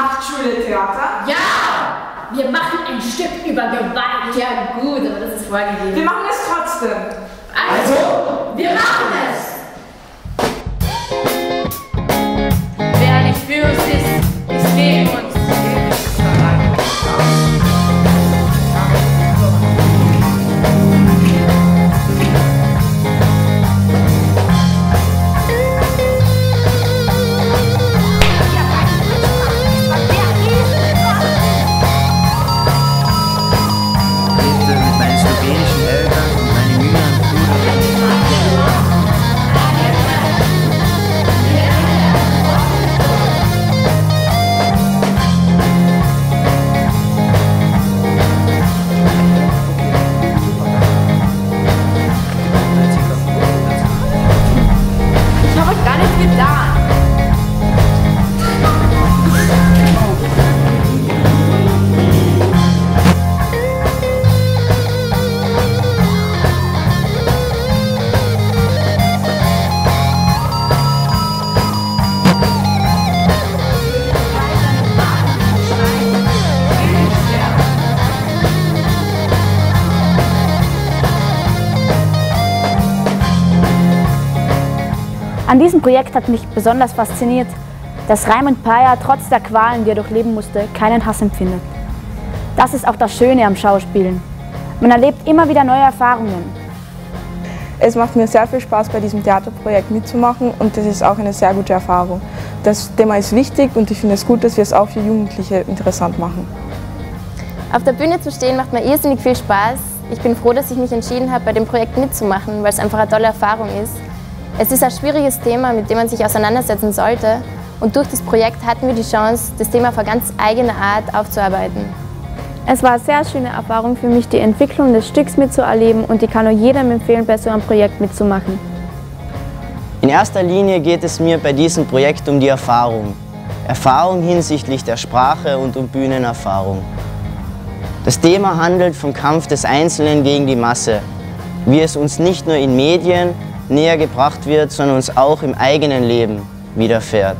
Macht Schule Theater? Ja! Wir machen ein Stück über Gewalt. Ja gut, aber das ist vorgegeben. Wir machen es trotzdem. Also, wir machen es! Wer nicht für uns ist, ist gegen uns. Gar nichts getan. An diesem Projekt hat mich besonders fasziniert, dass Raimund Paya trotz der Qualen, die er durchleben musste, keinen Hass empfindet. Das ist auch das Schöne am Schauspielen. Man erlebt immer wieder neue Erfahrungen. Es macht mir sehr viel Spaß, bei diesem Theaterprojekt mitzumachen und das ist auch eine sehr gute Erfahrung. Das Thema ist wichtig und ich finde es gut, dass wir es auch für Jugendliche interessant machen. Auf der Bühne zu stehen macht mir irrsinnig viel Spaß. Ich bin froh, dass ich mich entschieden habe, bei dem Projekt mitzumachen, weil es einfach eine tolle Erfahrung ist. Es ist ein schwieriges Thema, mit dem man sich auseinandersetzen sollte. Und durch das Projekt hatten wir die Chance, das Thema auf eine ganz eigene Art aufzuarbeiten. Es war eine sehr schöne Erfahrung für mich, die Entwicklung des Stücks mitzuerleben und ich kann nur jedem empfehlen, bei so einem Projekt mitzumachen. In erster Linie geht es mir bei diesem Projekt um die Erfahrung. Erfahrung hinsichtlich der Sprache und um Bühnenerfahrung. Das Thema handelt vom Kampf des Einzelnen gegen die Masse, wie es uns nicht nur in Medien näher gebracht wird, sondern uns auch im eigenen Leben widerfährt.